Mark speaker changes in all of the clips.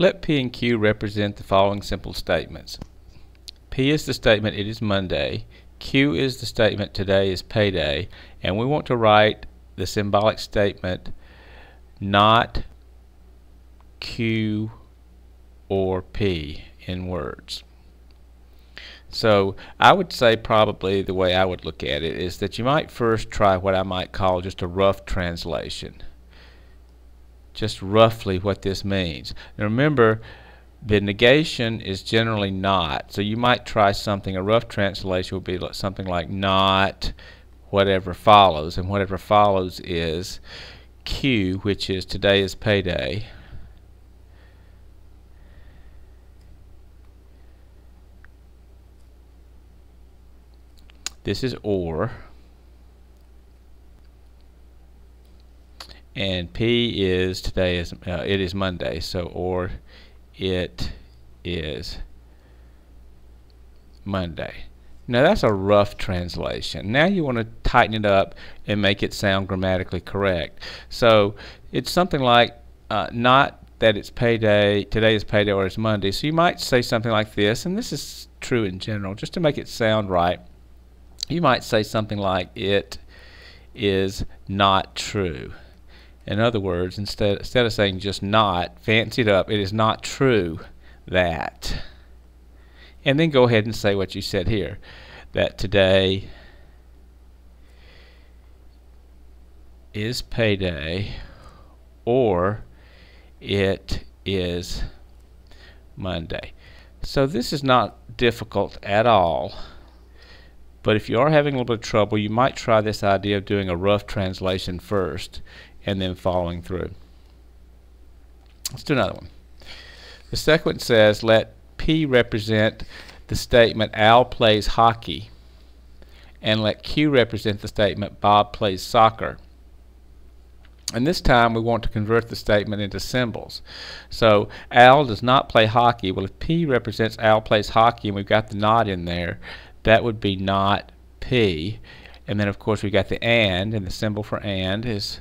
Speaker 1: Let P and Q represent the following simple statements. P is the statement it is Monday, Q is the statement today is payday, and we want to write the symbolic statement not Q or P in words. So I would say probably the way I would look at it is that you might first try what I might call just a rough translation. Just roughly what this means. Now remember, the negation is generally not. So you might try something, a rough translation would be something like not whatever follows. And whatever follows is Q, which is today is payday. This is or. And P is today is uh, it is Monday. So or it is Monday. Now that's a rough translation. Now you want to tighten it up and make it sound grammatically correct. So it's something like uh, not that it's payday, today is payday or it's Monday. So you might say something like this, and this is true in general, just to make it sound right. You might say something like it is not true. In other words, instead, instead of saying just not, fancy it up, it is not true that. And then go ahead and say what you said here, that today is payday or it is Monday. So this is not difficult at all. But if you are having a little bit of trouble, you might try this idea of doing a rough translation first and then following through. Let's do another one. The second says let P represent the statement Al plays hockey and let Q represent the statement Bob plays soccer. And this time we want to convert the statement into symbols. So Al does not play hockey. Well, if P represents Al plays hockey and we've got the not in there, that would be not P. And then of course we've got the and, and the symbol for and is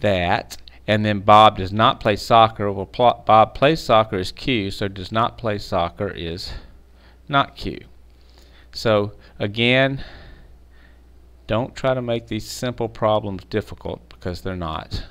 Speaker 1: that. And then Bob does not play soccer. Well, Bob plays soccer is Q, so does not play soccer is not Q. So again, don't try to make these simple problems difficult because they're not.